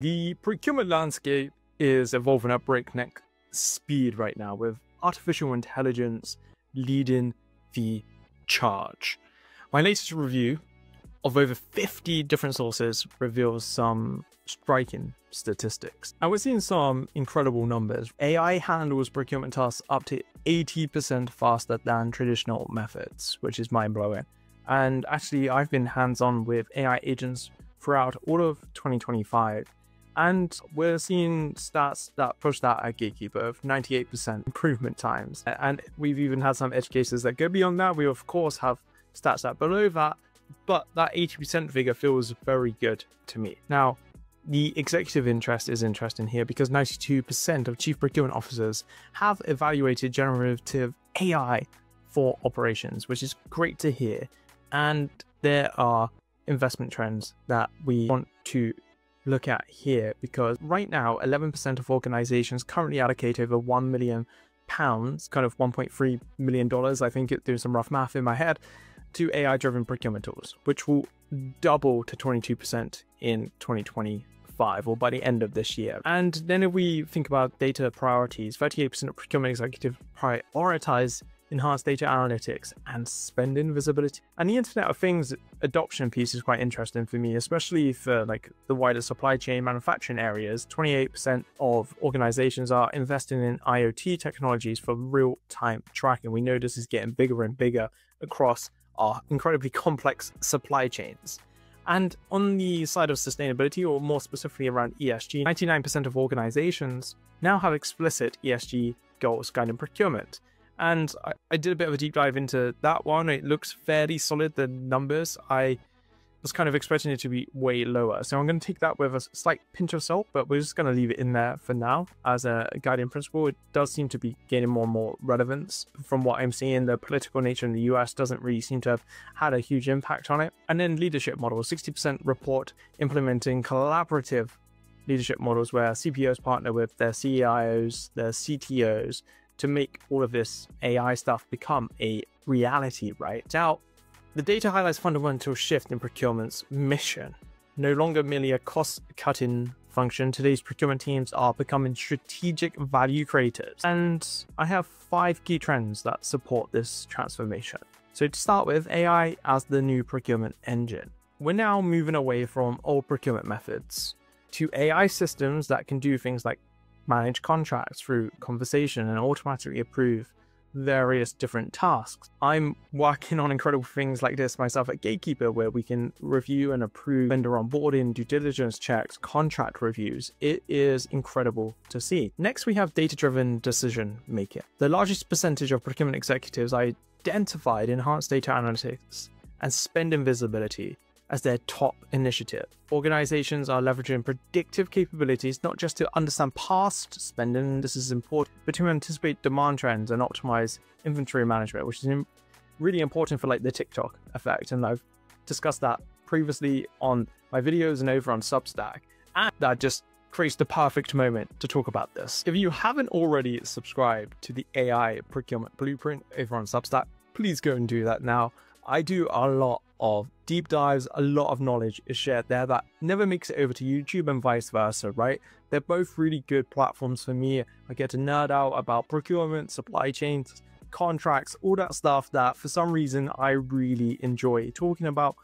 The procurement landscape is evolving at breakneck speed right now, with artificial intelligence leading the charge. My latest review of over 50 different sources reveals some striking statistics. And we're seeing some incredible numbers. AI handles procurement tasks up to 80% faster than traditional methods, which is mind blowing. And actually, I've been hands on with AI agents throughout all of 2025. And we're seeing stats that push that at Gatekeeper of 98% improvement times. And we've even had some edge cases that go beyond that. We, of course, have stats that below that, but that 80% figure feels very good to me. Now, the executive interest is interesting here because 92% of chief procurement officers have evaluated generative AI for operations, which is great to hear. And there are investment trends that we want to look at here because right now 11% of organizations currently allocate over 1 million pounds kind of 1.3 million dollars i think doing some rough math in my head to ai driven procurement tools which will double to 22% in 2025 or by the end of this year. And then if we think about data priorities 38% of procurement executives prioritize enhanced data analytics, and spending visibility. And the Internet of Things adoption piece is quite interesting for me, especially for like the wider supply chain manufacturing areas. 28% of organizations are investing in IoT technologies for real-time tracking. We know this is getting bigger and bigger across our incredibly complex supply chains. And on the side of sustainability, or more specifically around ESG, 99% of organizations now have explicit ESG goals guiding procurement. And I, I, did a bit of a deep dive into that one. It looks fairly solid, the numbers. I was kind of expecting it to be way lower. So I'm going to take that with a slight pinch of salt, but we're just going to leave it in there for now as a guiding principle. It does seem to be gaining more and more relevance from what I'm seeing. The political nature in the US doesn't really seem to have had a huge impact on it. And then leadership models 60% report implementing collaborative leadership models where CPOs partner with their CEOs, their CTOs, to make all of this AI stuff become a reality, right? Now, the data highlights fundamental shift in procurement's mission. No longer merely a cost cutting function, today's procurement teams are becoming strategic value creators. And I have five key trends that support this transformation. So, to start with, AI as the new procurement engine. We're now moving away from old procurement methods to AI systems that can do things like manage contracts through conversation and automatically approve various different tasks. I'm working on incredible things like this myself at Gatekeeper, where we can review and approve vendor onboarding, due diligence checks, contract reviews. It is incredible to see. Next, we have data driven decision making. The largest percentage of procurement executives identified enhanced data analytics and spending visibility as their top initiative. Organizations are leveraging predictive capabilities not just to understand past spending, this is important, but to anticipate demand trends and optimize inventory management, which is really important for like the TikTok effect. And I've discussed that previously on my videos and over on Substack. And that just creates the perfect moment to talk about this. If you haven't already subscribed to the AI procurement blueprint over on Substack, please go and do that now. I do a lot of deep dives, a lot of knowledge is shared there that never makes it over to YouTube and vice versa, right? They're both really good platforms for me. I get to nerd out about procurement, supply chains, contracts, all that stuff that for some reason I really enjoy talking about.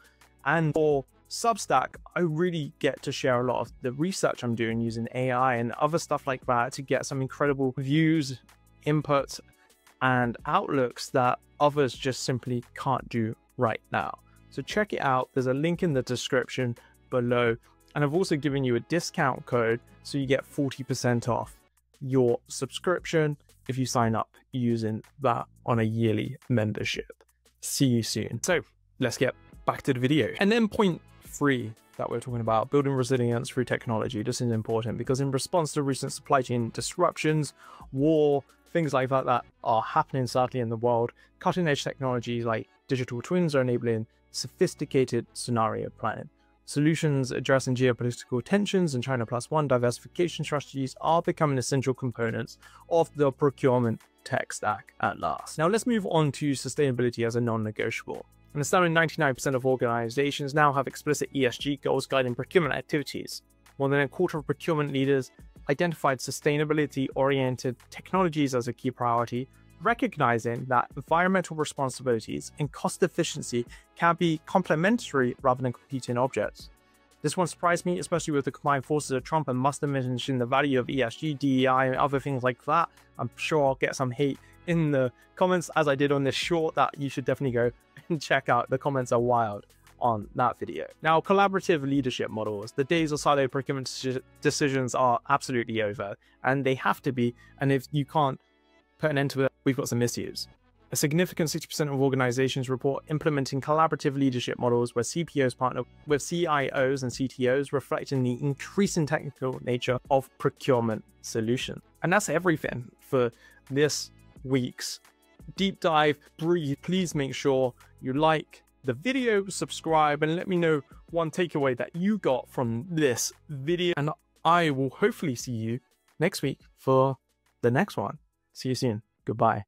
And for Substack, I really get to share a lot of the research I'm doing using AI and other stuff like that to get some incredible views, inputs, and outlooks that others just simply can't do right now. So check it out. There's a link in the description below. And I've also given you a discount code so you get 40% off your subscription if you sign up using that on a yearly membership. See you soon. So let's get back to the video. And then point three that we're talking about, building resilience through technology. This is important because in response to recent supply chain disruptions, war, things like that that are happening sadly in the world, cutting edge technologies like digital twins are enabling sophisticated scenario planning. Solutions addressing geopolitical tensions and China Plus One diversification strategies are becoming essential components of the procurement tech stack at last. Now let's move on to sustainability as a non-negotiable. An astounding 99% of organizations now have explicit ESG goals guiding procurement activities. more than a quarter of procurement leaders identified sustainability oriented technologies as a key priority, recognizing that environmental responsibilities and cost efficiency can be complementary rather than competing objects. This one surprised me, especially with the combined forces of Trump and Musk have mentioned the value of ESG, DEI, and other things like that. I'm sure I'll get some hate in the comments as I did on this short that you should definitely go and check out. The comments are wild on that video. Now, collaborative leadership models, the days of silo procurement decisions are absolutely over, and they have to be. And if you can't put an end to it, we've got some issues. A significant 60% of organizations report implementing collaborative leadership models where CPOs partner with CIOs and CTOs, reflecting the increasing technical nature of procurement solution. And that's everything for this week's deep dive. Breathe. Please make sure you like the video, subscribe, and let me know one takeaway that you got from this video. And I will hopefully see you next week for the next one. See you soon. Goodbye.